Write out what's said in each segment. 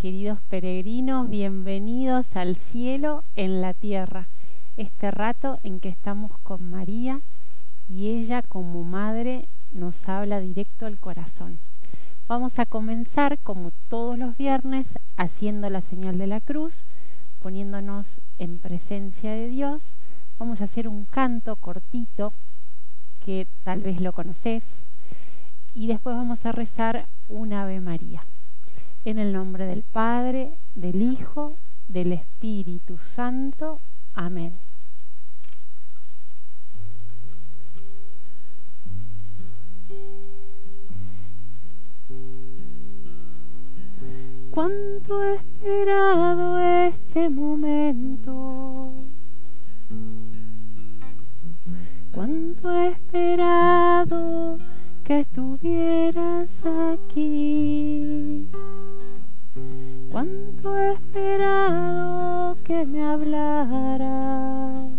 queridos peregrinos, bienvenidos al cielo en la tierra. Este rato en que estamos con María y ella como madre nos habla directo al corazón. Vamos a comenzar como todos los viernes haciendo la señal de la cruz, poniéndonos en presencia de Dios. Vamos a hacer un canto cortito que tal vez lo conoces y después vamos a rezar un Ave María. En el nombre del Padre, del Hijo, del Espíritu Santo. Amén. Cuánto he esperado este momento. Cuánto he esperado que estuvieras aquí. Cuánto he esperado que me hablaras.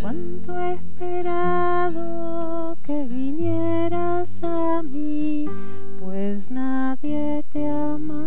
Cuánto he esperado que vinieras a mí, pues nadie te ama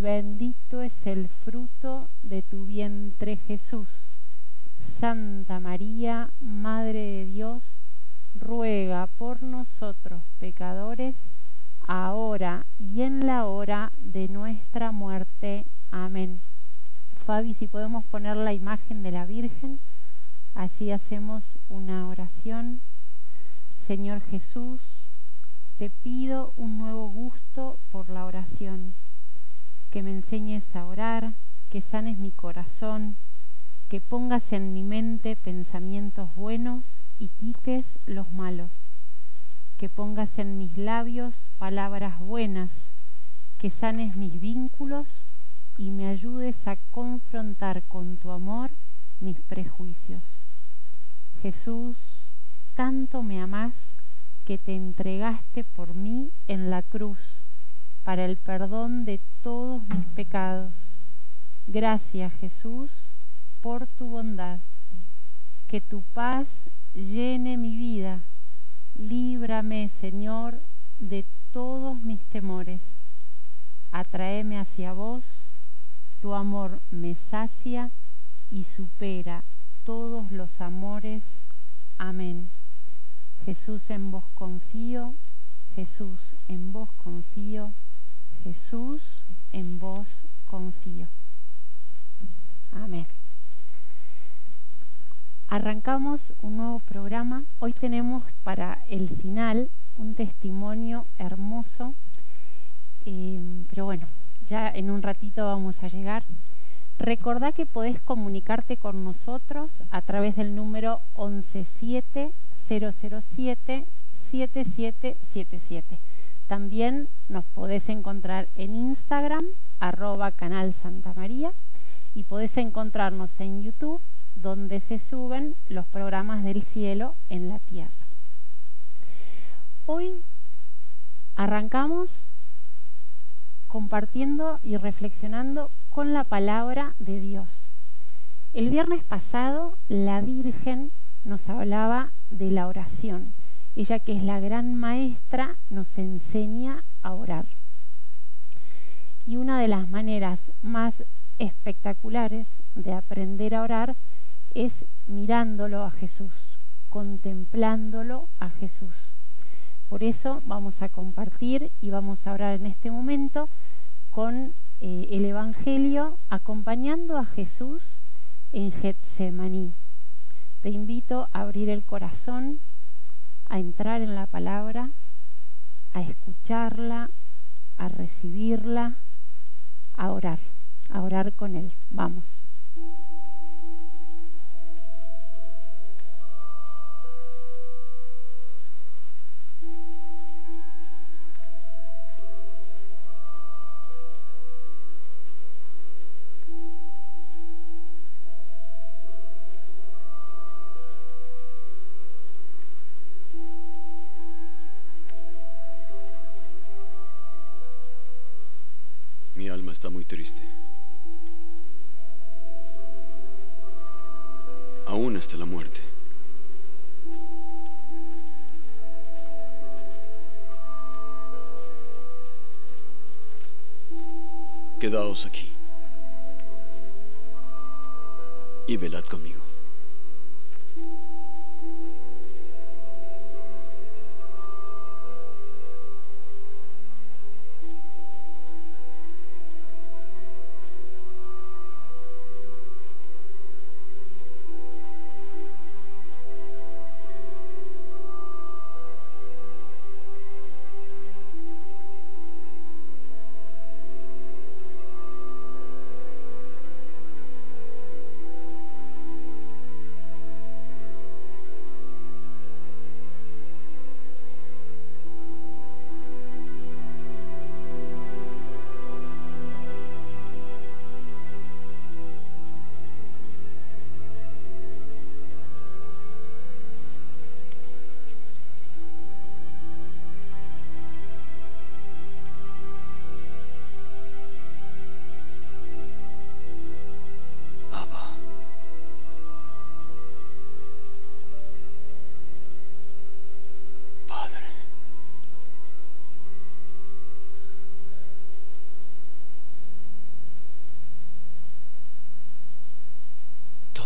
bendito es el fruto de tu vientre Jesús. Santa María, Madre de Dios, ruega por nosotros pecadores, ahora y en la hora de nuestra muerte. Amén. Fabi, si podemos poner la imagen de la Virgen. Así hacemos una oración. Señor Jesús, te pido un nuevo gusto por la oración, que me enseñes a orar, que sanes mi corazón, que pongas en mi mente pensamientos buenos y quites los malos, que pongas en mis labios palabras buenas, que sanes mis vínculos y me ayudes a confrontar con tu amor mis prejuicios. Jesús, tanto me amás que te entregaste por mí en la cruz para el perdón de todos mis pecados. Gracias Jesús por tu bondad. Que tu paz llene mi vida. Líbrame, Señor, de todos mis temores. Atraeme hacia vos, tu amor me sacia y supera todos los amores. Amén. Jesús en vos confío, Jesús en vos confío, Jesús en vos confío. Amén. Arrancamos un nuevo programa. Hoy tenemos para el final un testimonio hermoso, eh, pero bueno, ya en un ratito vamos a llegar. Recordá que podés comunicarte con nosotros a través del número 117-007-7777. También nos podés encontrar en Instagram, arroba canal Santa María, y podés encontrarnos en YouTube, donde se suben los programas del cielo en la tierra. Hoy arrancamos compartiendo y reflexionando con la palabra de Dios. El viernes pasado la Virgen nos hablaba de la oración. Ella que es la gran maestra nos enseña a orar. Y una de las maneras más espectaculares de aprender a orar es mirándolo a Jesús, contemplándolo a Jesús. Por eso vamos a compartir y vamos a orar en este momento con eh, el Evangelio acompañando a Jesús en Getsemaní. te invito a abrir el corazón, a entrar en la palabra, a escucharla, a recibirla, a orar, a orar con Él. Vamos. Está muy triste. Aún hasta la muerte. Quedaos aquí y velad conmigo.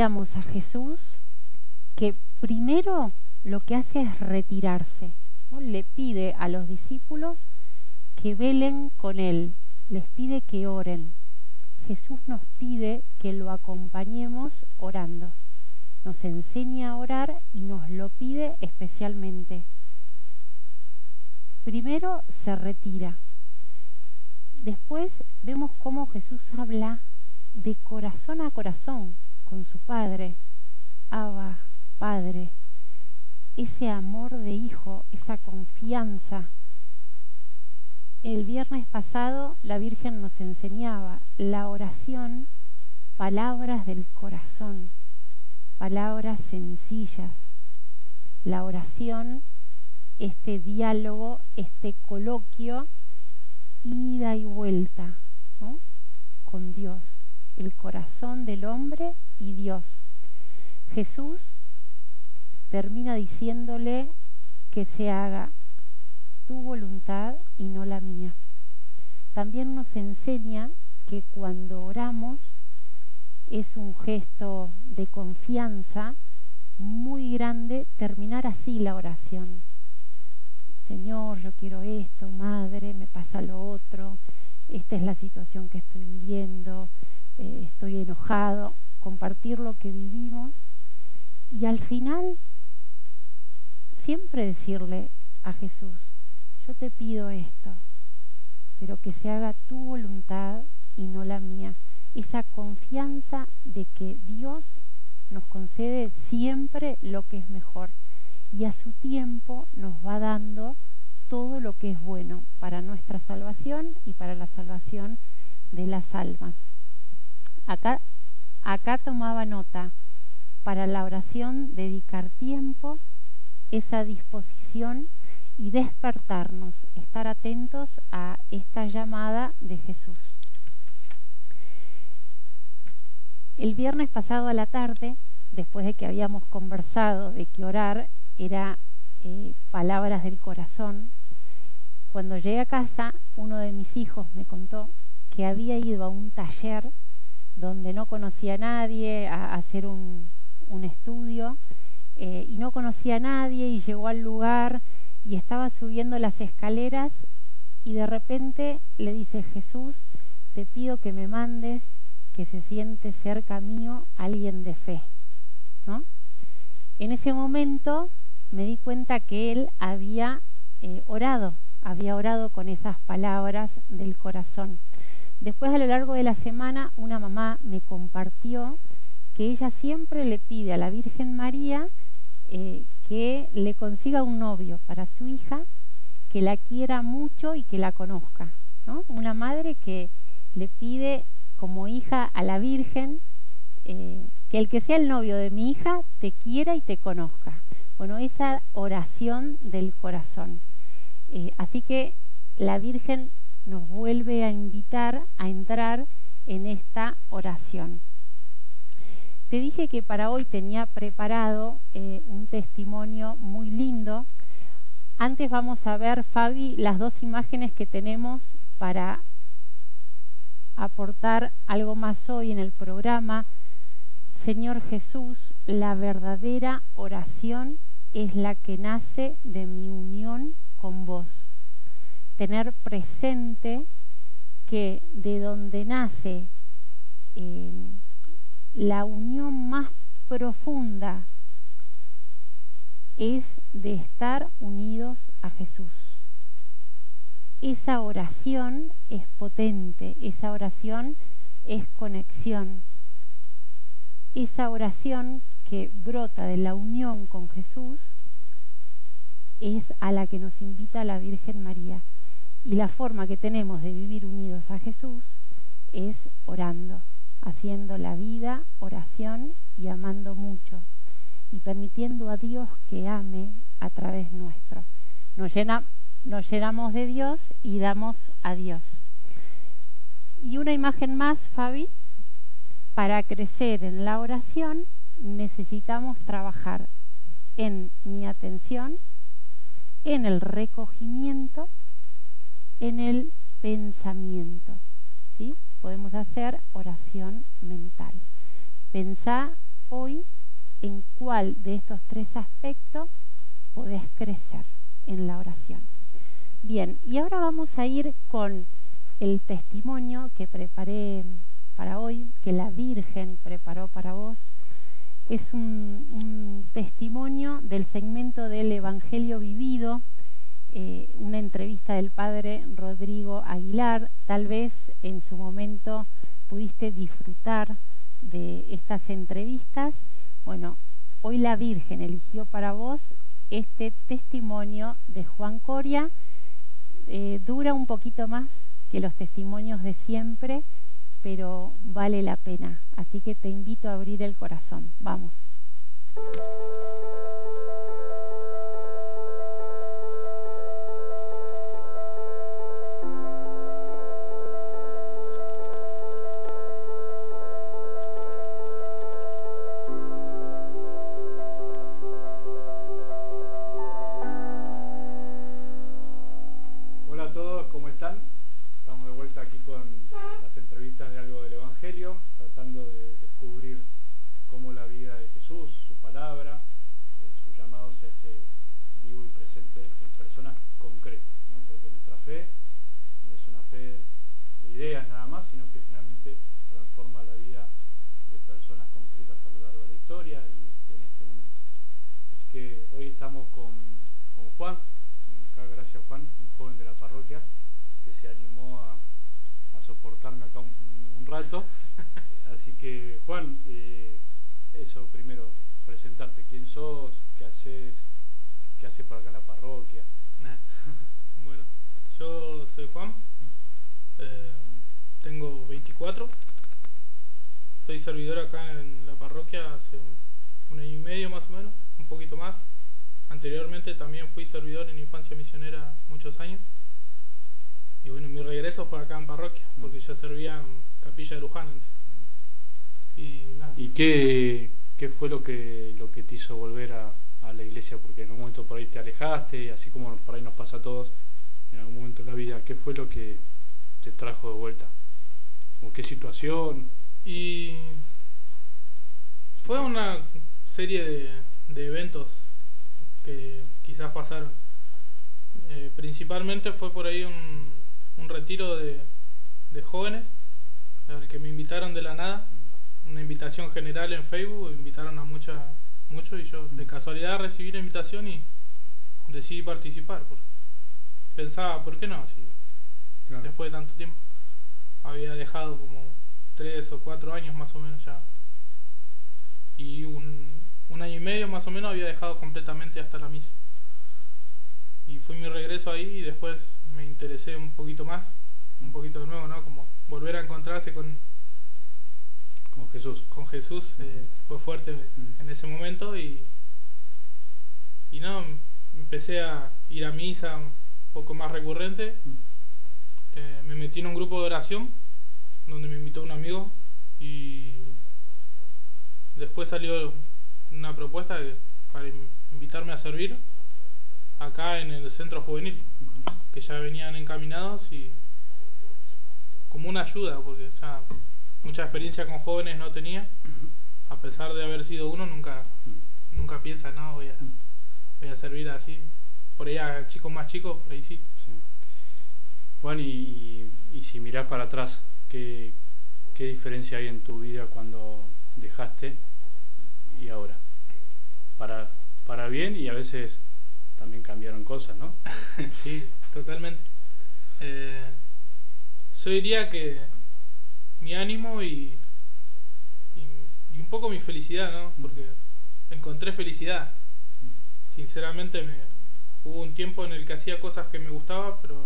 a Jesús que primero lo que hace es retirarse. Le pide a los discípulos que velen con él, les pide que oren. Jesús nos pide que lo acompañemos orando. Nos enseña a orar y nos lo pide especialmente. Primero se retira. Después vemos cómo Jesús habla de corazón a corazón con su Padre. Abba, Padre, ese amor de hijo, esa confianza. El viernes pasado la Virgen nos enseñaba la oración, palabras del corazón, palabras sencillas. La oración, este diálogo, este coloquio, ida y vuelta con Dios, el corazón del hombre y Dios. Jesús termina diciéndole que se haga tu voluntad y no la mía. también nos enseña que cuando oramos es un gesto de confianza muy grande terminar así la oración. Señor, yo quiero esto, madre, me pasa lo otro, esta es la situación que estoy viviendo, eh, estoy enojado, compartir lo que vivimos y al final siempre decirle a Jesús, yo te pido esto, pero que se haga tu voluntad y no la mía. Esa confianza de que Dios nos concede siempre lo que es mejor y a su tiempo nos va dando todo lo que es bueno para nuestra salvación y para la salvación de las almas. Acá, acá tomaba nota para la oración dedicar tiempo, esa disposición y despertarnos, estar atentos a esta llamada de Jesús. El viernes pasado a la tarde, después de que habíamos conversado de que orar era eh, palabras del corazón, cuando llegué a casa, uno de mis hijos me contó que había ido a un taller donde no conocía a nadie, a, hacer un, estudio, eh, y no conocía a nadie, y llegó al lugar y estaba subiendo las escaleras, y de repente le dice Jesús, te pido que me mandes que se siente cerca mío alguien de fe. ¿no? En ese momento me di cuenta que él había eh, orado, había orado con esas palabras del corazón. Después a lo largo de la semana una mamá me compartió que ella siempre le pide a la Virgen María eh, que le consiga un novio para su hija, que la quiera mucho y que la conozca. ¿no? Una madre que le pide como hija a la Virgen, eh, que el que sea el novio de mi hija te quiera y te conozca. Bueno, esa oración del corazón. Eh, así que la Virgen nos vuelve a invitar a entrar en esta oración. Te dije que para hoy tenía preparado eh, un testimonio muy lindo. Antes vamos a ver, Fabi, las dos imágenes que tenemos para aportar algo más hoy en el programa. Señor Jesús, la verdadera oración es la que nace de mi unión con vos. Tener presente que de donde nace eh, la unión más profunda es de estar unidos a Jesús esa oración es potente, esa oración es conexión. Esa oración que brota de la unión con Jesús es a la que nos invita la Virgen María. Y la forma que tenemos de vivir unidos a Jesús es orando, haciendo la vida oración y amando mucho y permitiendo a Dios que ame a través nuestro. Nos llena nos llenamos de Dios y damos a Dios. Y una imagen más, Fabi, para crecer en la oración necesitamos trabajar en mi atención, en el recogimiento, en el pensamiento. ¿sí? Podemos hacer oración mental. Pensá hoy en cuál de estos tres aspectos podés crecer en la oración. Bien, y ahora vamos a ir con el testimonio que preparé para hoy, que la Virgen preparó para vos. Es un, testimonio del segmento del Evangelio Vivido, eh, una entrevista del padre Rodrigo Aguilar. Tal vez en su momento pudiste disfrutar de estas entrevistas. Bueno, hoy la Virgen eligió para vos este testimonio de Juan Coria eh, dura un poquito más que los testimonios de siempre, pero vale la pena. Así que te invito a abrir el corazón. Vamos. Haces por acá en la parroquia. Bueno, yo soy Juan, eh, tengo 24, soy servidor acá en la parroquia hace un año y medio más o menos, un poquito más. Anteriormente también fui servidor en infancia misionera muchos años. Y bueno, mi regreso fue acá en parroquia, porque yo servía en Capilla de Luján antes. Y nada. ¿Y qué, qué fue lo que, lo que te hizo volver a, a la iglesia? Porque en un momento por ahí te alejaste, y así como por ahí nos pasa a todos, en algún momento de la vida, ¿qué fue lo que te trajo de vuelta? ¿O qué situación? Y fue una serie de, de eventos que quizás pasaron. Eh, principalmente fue por ahí un, un retiro de, de jóvenes al que me invitaron de la nada, una invitación general en Facebook, invitaron a mucha, muchos y yo de casualidad recibí la invitación y decidí participar. porque pensaba, ¿por qué no? Si Claro. después de tanto tiempo. Había dejado como tres o cuatro años más o menos ya. Y un, un año y medio más o menos había dejado completamente hasta la misa. Y fue mi regreso ahí y después me interesé un poquito más, un poquito de nuevo, ¿no? Como volver a encontrarse con, Con Jesús. con Jesús eh, fue fuerte en ese momento y, y no, empecé a ir a misa un poco más recurrente. Eh, me metí en un grupo de oración donde me invitó un amigo y después salió una propuesta para in- invitarme a servir acá en el centro juvenil, que ya venían encaminados y como una ayuda, porque ya mucha experiencia con jóvenes no tenía, a pesar de haber sido uno, nunca, nunca piensa, no, voy a, voy a servir así. Por ahí a chicos más chicos, por ahí sí. Sí. Juan, y, y- y si mirás para atrás, ¿qué, ¿qué diferencia hay en tu vida cuando dejaste y ahora? Para, para bien y a veces también cambiaron cosas, ¿no? Sí, totalmente. Eh, yo diría que mi ánimo y, y, y un poco mi felicidad, ¿no? Porque encontré felicidad. Sinceramente me, hubo un tiempo en el que hacía cosas que me gustaba, pero,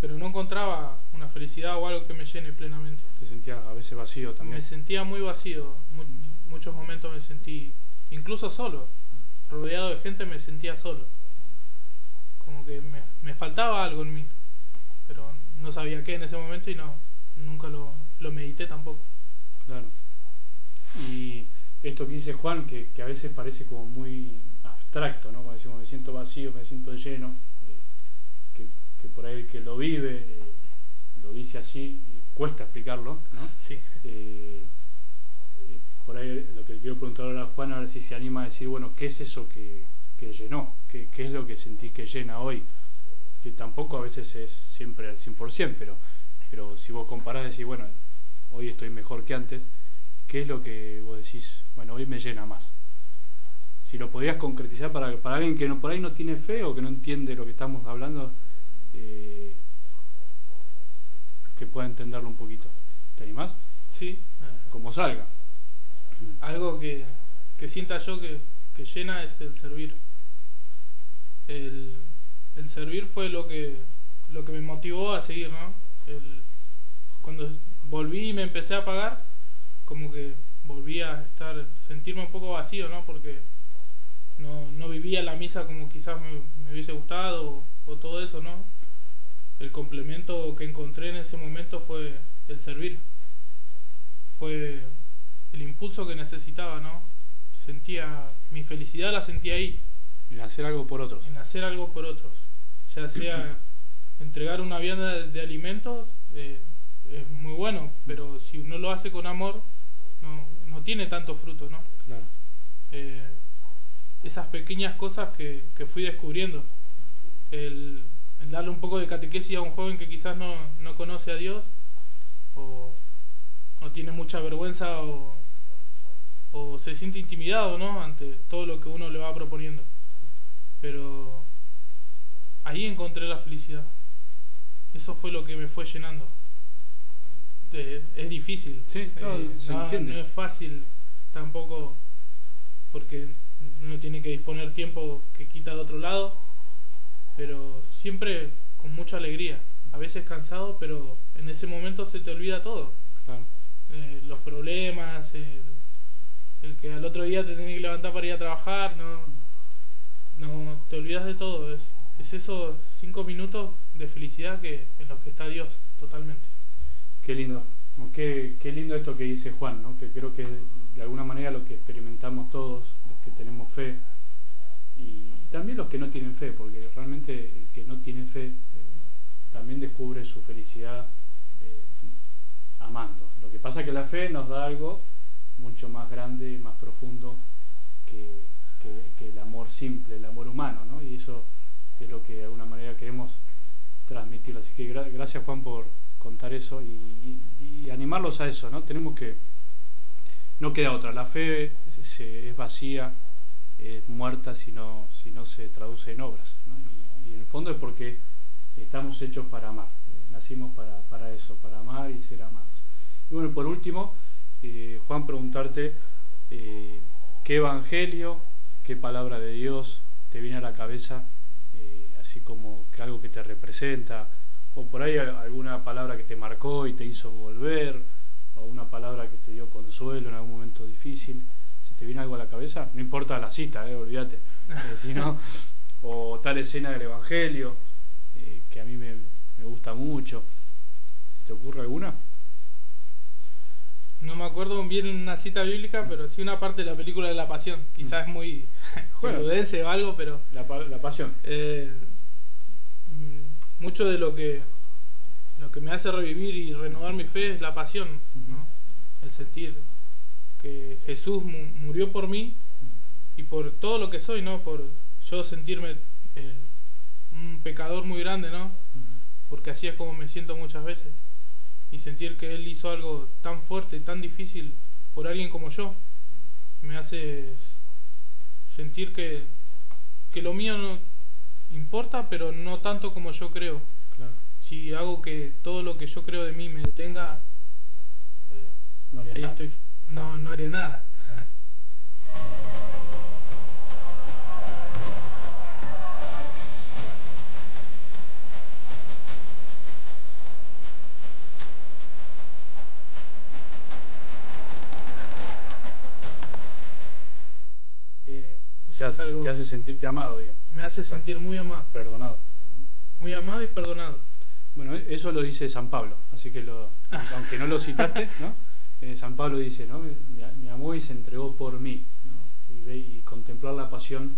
pero no encontraba una felicidad o algo que me llene plenamente. Te sentías a veces vacío también. Me sentía muy vacío, mu- muchos momentos me sentí incluso solo, rodeado de gente me sentía solo. Como que me, me faltaba algo en mí, pero no sabía qué en ese momento y no nunca lo, lo medité tampoco. Claro. Y esto que dice Juan, que, que a veces parece como muy abstracto, ¿no? Cuando decimos me siento vacío, me siento lleno, eh, que, que por ahí el que lo vive eh, lo dice así y cuesta explicarlo, ¿no? Sí. Eh, por ahí lo que le quiero preguntar ahora a Juan, a ver si se anima a decir, bueno, ¿qué es eso que, que llenó? ¿Qué, ¿Qué es lo que sentís que llena hoy? Que tampoco a veces es siempre al 100%, pero, pero si vos comparás, decís, bueno, hoy estoy mejor que antes, ¿qué es lo que vos decís, bueno, hoy me llena más? Si lo podrías concretizar para, para alguien que no, por ahí no tiene fe o que no entiende lo que estamos hablando, eh, que pueda entenderlo un poquito. ¿Te animás? Sí. Como salga. algo que, que sienta yo que, que llena es el servir. El, el servir fue lo que, lo que me motivó a seguir, ¿no? El- cuando volví y me empecé a pagar, como que volví a estar, sentirme un poco vacío, ¿no? Porque no, no vivía la misa como quizás me, me hubiese gustado o, o todo eso, ¿no? El complemento que encontré en ese momento fue el servir. Fue el impulso que necesitaba, ¿no? Sentía, mi felicidad la sentía ahí, En hacer algo por otros. en hacer algo por otros. Ya sea entregar una vianda de, de alimentos, eh, es muy bueno, pero si uno lo hace con amor, no, no tiene tanto fruto, ¿no? Claro. Eh, esas pequeñas cosas que, que fui descubriendo. El, el darle un poco de catequesis a un joven que quizás no, no conoce a Dios o no tiene mucha vergüenza o, o se siente intimidado ¿no? ante todo lo que uno le va proponiendo. Pero ahí encontré la felicidad. Eso fue lo que me fue llenando. Eh, es difícil. Sí, no, Eh, se no- entiende. no es fácil tampoco porque uno tiene que disponer tiempo que quita de otro lado, pero siempre con mucha alegría. A veces cansado, pero en ese momento se te olvida todo. Claro. Eh, los problemas, el, el que al otro día te tenés que levantar para ir a trabajar, no, no te olvidas de todo. Es, es esos cinco minutos de felicidad que en los que está Dios totalmente. Qué lindo. Qué, qué lindo esto que dice Juan, ¿no? que creo que de alguna manera lo que experimentamos todos, los que tenemos fe, y también los que no tienen fe, porque realmente el que no tiene fe eh, también descubre su felicidad eh, amando. Lo que pasa es que la fe nos da algo mucho más grande, más profundo que, que- el amor simple, el amor humano, ¿no? y eso es lo que de alguna manera queremos transmitir. Así que gra- gracias Juan por contar eso y, y- animarlos a eso, ¿no? Tenemos que, no queda otra, la fe se- es vacía, es muerta si no, si no se traduce en obras, y, en el fondo es porque estamos hechos para amar, eh, nacimos para, para eso, para amar y ser amados. Y bueno, por último, eh, Juan, preguntarte eh, qué evangelio, qué palabra de Dios te viene a la cabeza, así como que algo que te representa, o por ahí al- alguna palabra que te marcó y te hizo volver, o una palabra que te dio consuelo en algún momento difícil. Si te viene algo a la cabeza, no importa la cita, eh, olvídate, Eh, si no, o tal escena del Evangelio, eh, que a mí me, me gusta mucho. ¿Te ocurre alguna? No me acuerdo bien una cita bíblica, pero sí una parte de la película de la pasión. Quizás es muy Bueno. o algo, pero La, pa- la pasión. eh, mucho de lo que lo que me hace revivir y renovar mi fe es la pasión, ¿no? el sentir que Jesús mu- murió por mí y por todo lo que soy, ¿no? Por yo sentirme eh, un pecador muy grande, ¿no? Porque así es como me siento muchas veces. Y sentir que Él hizo algo tan fuerte y tan difícil por alguien como yo, me hace sentir que, que lo mío no importa, pero no tanto como yo creo. Claro. Si hago que todo lo que yo creo de mí me detenga, eh, No harías ahí nada. estoy, no, no haré nada. Eh, o sea, algo- te hace sentirte amado, digamos. Me hace sentir muy amado, Perdonado. muy amado y perdonado. Bueno, eso lo dice San Pablo, así que lo, aunque no lo citaste, ¿no? Eh, San Pablo dice, ¿no? Me, me amó y se entregó por mí, ¿no? Y, ve, y contemplar la pasión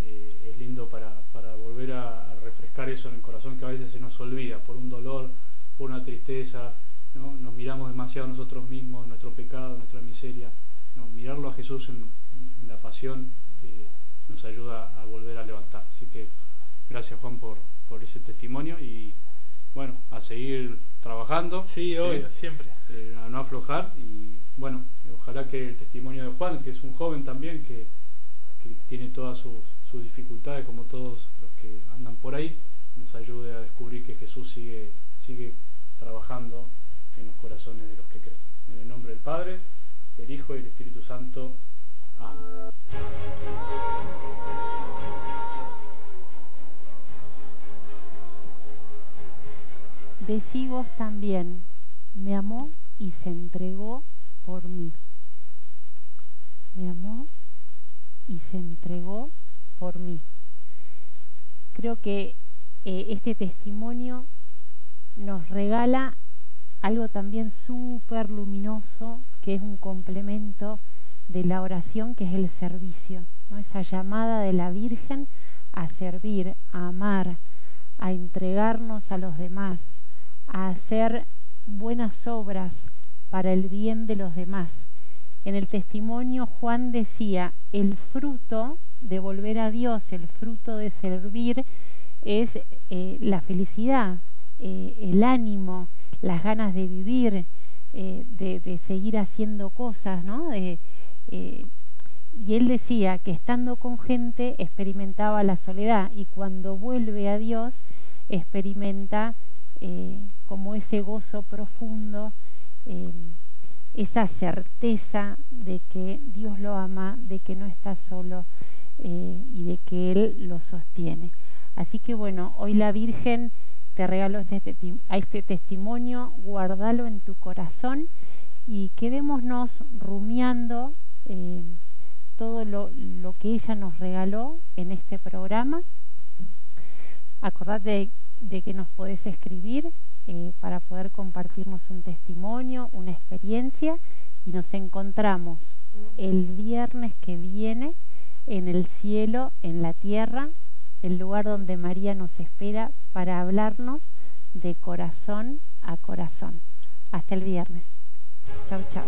eh, es lindo para, para volver a, a refrescar eso en el corazón que a veces se nos olvida por un dolor, por una tristeza, ¿no? Nos miramos demasiado nosotros mismos, nuestro pecado, nuestra miseria, ¿no? Mirarlo a Jesús en, en la pasión eh, nos ayuda a volver a levantar. Así que gracias Juan por, por ese testimonio y bueno, a seguir trabajando. Sí, obvio, siempre. Eh, a no aflojar y bueno, ojalá que el testimonio de Juan, que es un joven también, que, que tiene todas sus, sus dificultades como todos los que andan por ahí, nos ayude a descubrir que Jesús sigue, sigue trabajando en los corazones de los que creen. En el nombre del Padre, del Hijo y del Espíritu Santo. Decí vos también, me amó y se entregó por mí. Me amó y se entregó por mí. Creo que eh, este testimonio nos regala algo también súper luminoso, que es un complemento de la oración, que es el servicio, ¿no? esa llamada de la Virgen a servir, a amar, a entregarnos a los demás, a hacer buenas obras para el bien de los demás. En el testimonio Juan decía, el fruto de volver a Dios, el fruto de servir, es eh, la felicidad, eh, el ánimo, las ganas de vivir, eh, de, seguir haciendo cosas, ¿no? Y él decía que estando con gente experimentaba la soledad y cuando vuelve a Dios experimenta como ese gozo profundo, esa certeza de que Dios lo ama, de que no está solo y de que Él lo sostiene. Así que bueno, hoy la Virgen te regalo este, a este testimonio, guardalo en tu corazón y quedémonos rumiando eh, todo lo, que ella nos regaló en este programa. Acordate de, que nos podés escribir eh, para poder compartirnos un testimonio, una experiencia y nos encontramos el viernes que viene en el cielo, en la tierra, el lugar donde María nos espera para hablarnos de corazón a corazón. Hasta el viernes. Chau, chau.